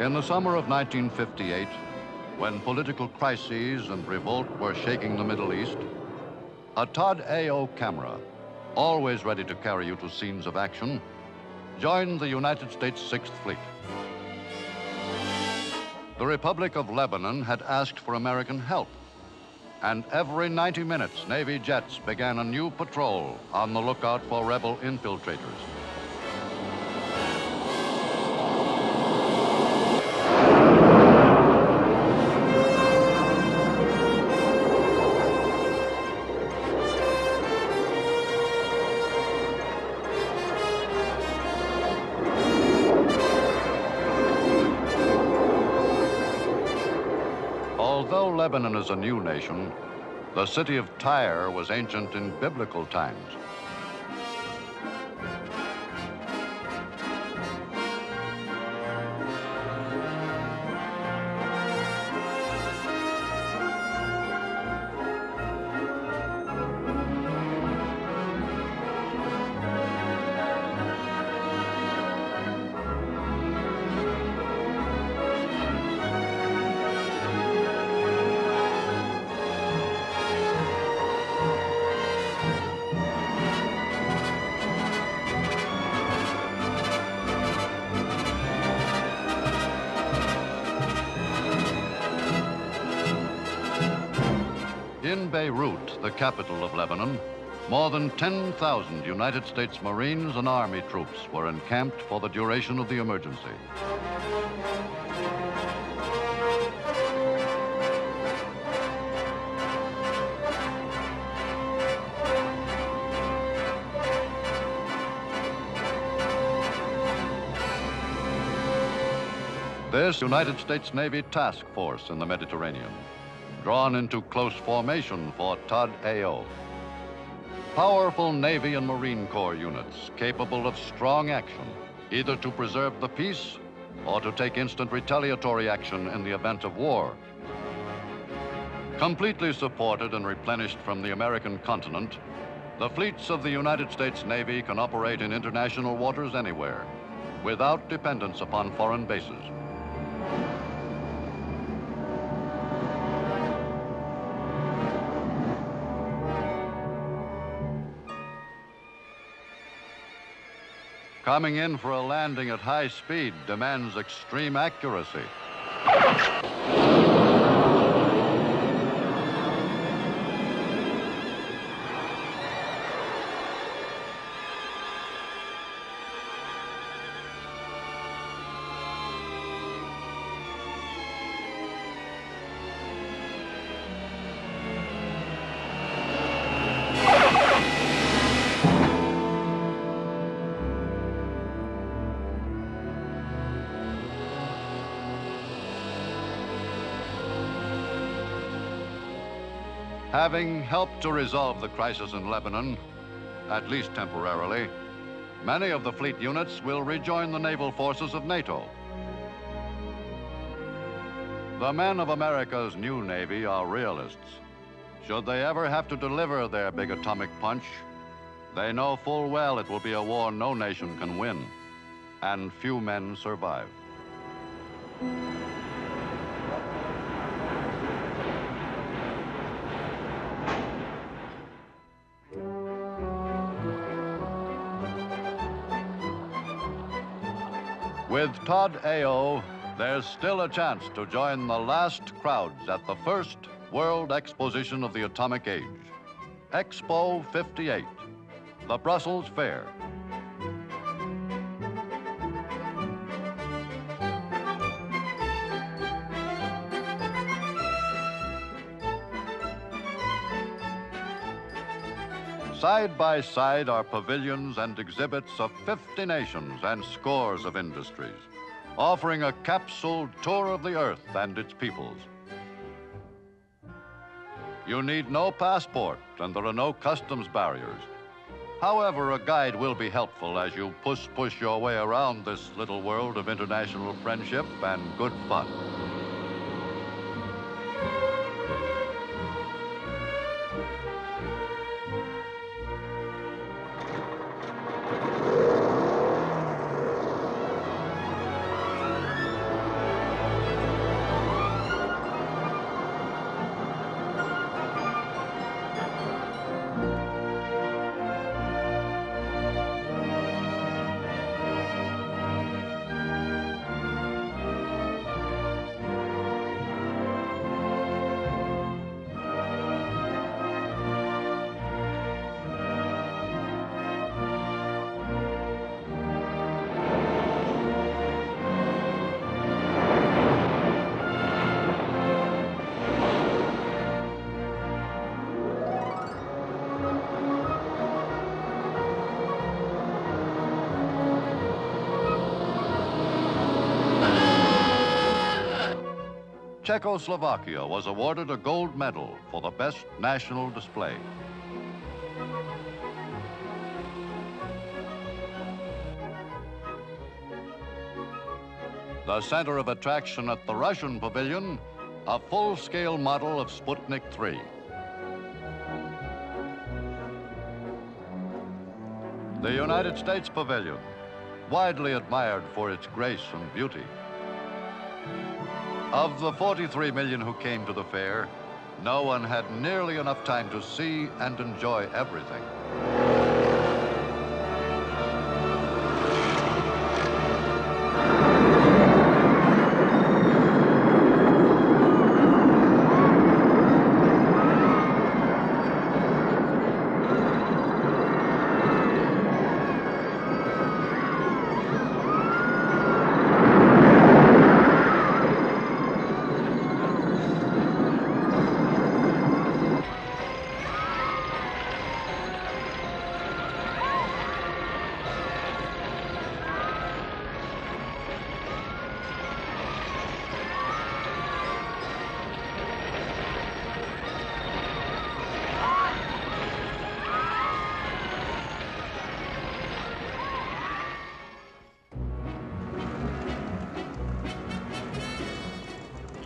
In the summer of 1958, when political crises and revolt were shaking the Middle East, a Todd AO camera, always ready to carry you to scenes of action, joined the United States Sixth Fleet. The Republic of Lebanon had asked for American help, and every 90 minutes, Navy jets began a new patrol on the lookout for rebel infiltrators. A new nation, the city of Tyre was ancient in biblical times. Beirut, the capital of Lebanon, more than 10,000 United States Marines and Army troops were encamped for the duration of the emergency. This United States Navy task force in the Mediterranean, drawn into close formation for Todd AO. Powerful Navy and Marine Corps units capable of strong action, either to preserve the peace or to take instant retaliatory action in the event of war. Completely supported and replenished from the American continent, the fleets of the United States Navy can operate in international waters anywhere without dependence upon foreign bases. Coming in for a landing at high speed demands extreme accuracy. Having helped to resolve the crisis in Lebanon, at least temporarily, many of the fleet units will rejoin the naval forces of NATO. The men of America's new Navy are realists. Should they ever have to deliver their big atomic punch, they know full well it will be a war no nation can win, and few men survive. With Todd AO, there's still a chance to join the last crowds at the first World Exposition of the Atomic Age, Expo 58, the Brussels Fair. Side by side are pavilions and exhibits of 50 nations and scores of industries, offering a capsule tour of the earth and its peoples. You need no passport and there are no customs barriers. However, a guide will be helpful as you push push your way around this little world of international friendship and good fun. Czechoslovakia was awarded a gold medal for the best national display. The center of attraction at the Russian pavilion, a full-scale model of Sputnik 3. The United States Pavilion, widely admired for its grace and beauty. Of the 43 million who came to the fair, no one had nearly enough time to see and enjoy everything.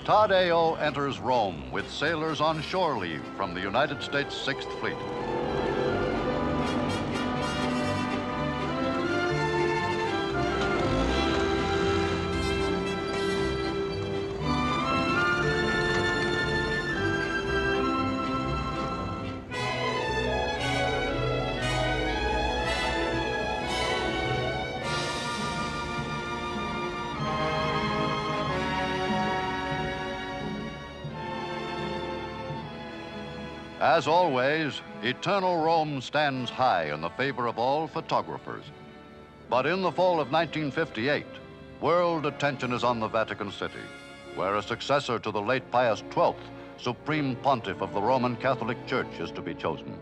Todd AO enters Rome with sailors on shore leave from the United States Sixth Fleet. As always, eternal Rome stands high in the favor of all photographers. But in the fall of 1958, world attention is on the Vatican City, where a successor to the late Pius XII, Supreme Pontiff of the Roman Catholic Church, is to be chosen.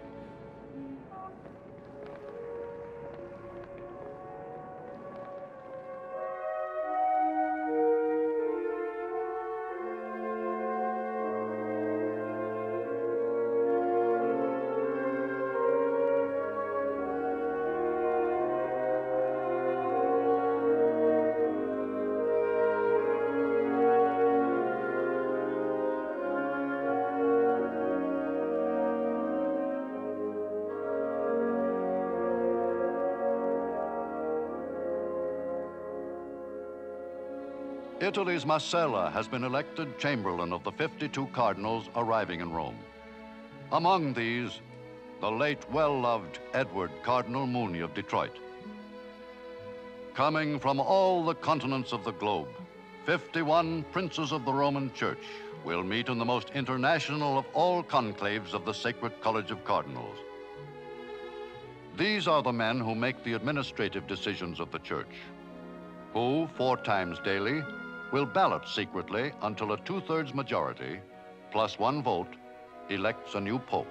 Italy's Masella has been elected Chamberlain of the 52 cardinals arriving in Rome. Among these, the late well-loved Edward Cardinal Mooney of Detroit. Coming from all the continents of the globe, 51 princes of the Roman Church will meet in the most international of all conclaves of the Sacred College of Cardinals. These are the men who make the administrative decisions of the Church, who, four times daily, will ballot secretly until a two-thirds majority, plus one vote, elects a new pope.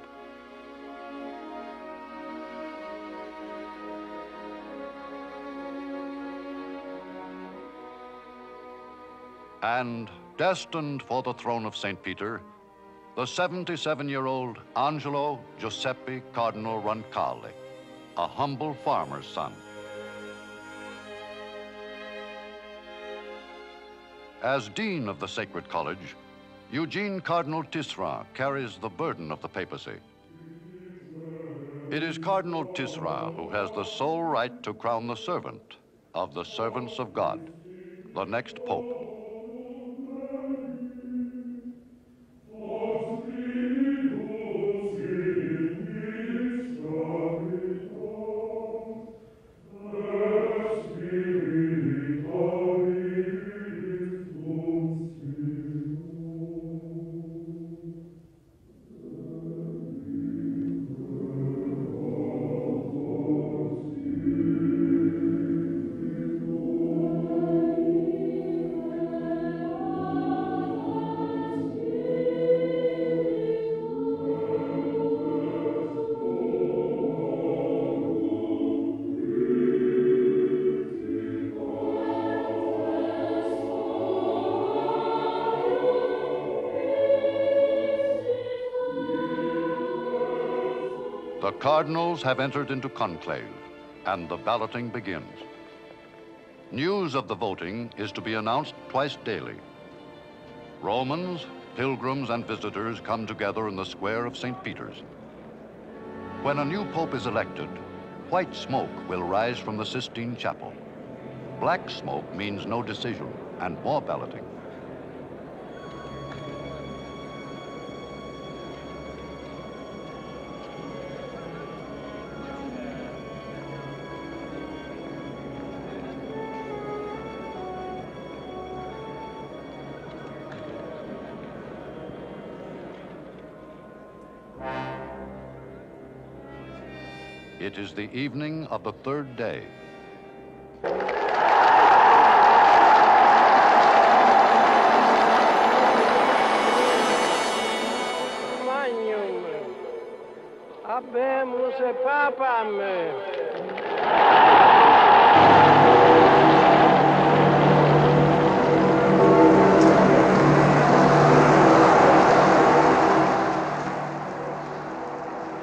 And destined for the throne of St. Peter, the 77-year-old Angelo Giuseppe Cardinal Roncalli, a humble farmer's son. As Dean of the Sacred College, Eugene Cardinal Tisserant carries the burden of the papacy. It is Cardinal Tisserant who has the sole right to crown the servant of the servants of God, the next pope. The cardinals have entered into conclave, and the balloting begins. News of the voting is to be announced twice daily. Romans, pilgrims, and visitors come together in the square of St. Peter's. When a new pope is elected, white smoke will rise from the Sistine Chapel. Black smoke means no decision and more balloting. It is the evening of the third day. Habemus papam.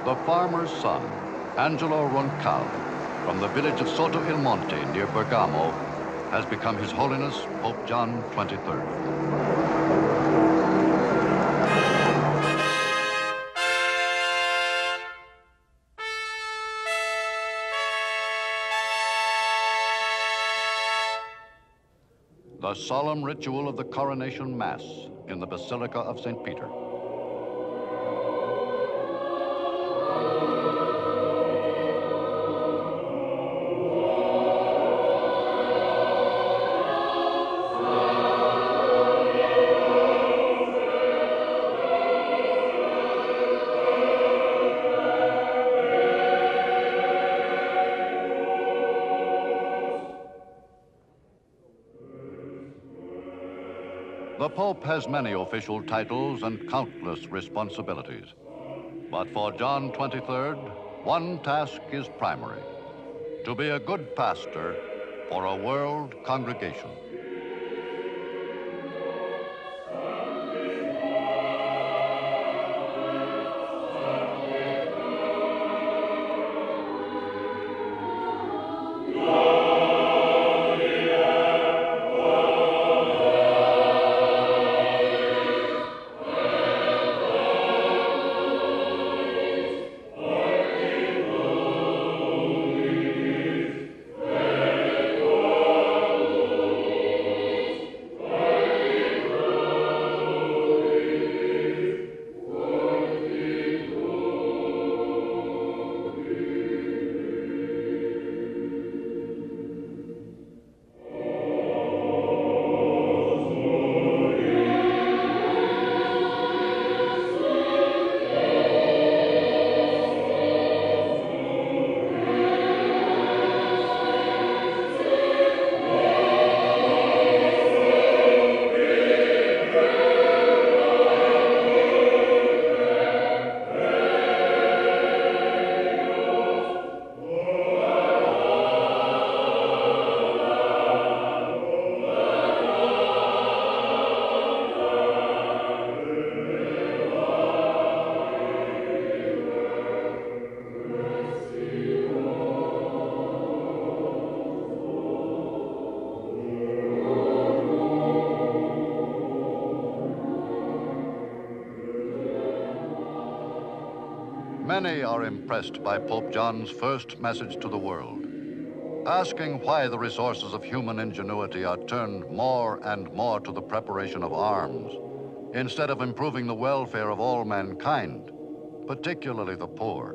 The farmer's son, Angelo Roncalli, from the village of Sotto Il Monte near Bergamo, has become His Holiness Pope John 23rd. The solemn ritual of the coronation mass in the Basilica of St. Peter. The Pope has many official titles and countless responsibilities. But for John 23rd, one task is primary to be a good pastor for a world congregation. Many are impressed by Pope John's first message to the world, asking why the resources of human ingenuity are turned more and more to the preparation of arms instead of improving the welfare of all mankind, particularly the poor.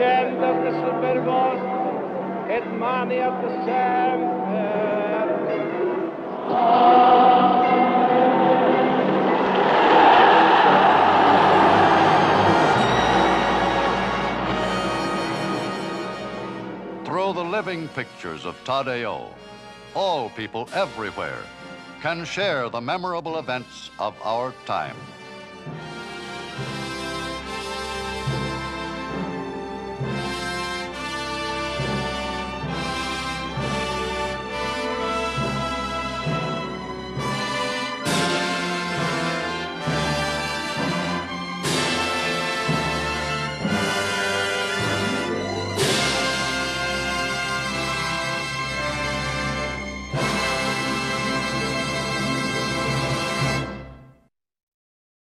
Of the of the Through the living pictures of Todd AO, all people everywhere can share the memorable events of our time.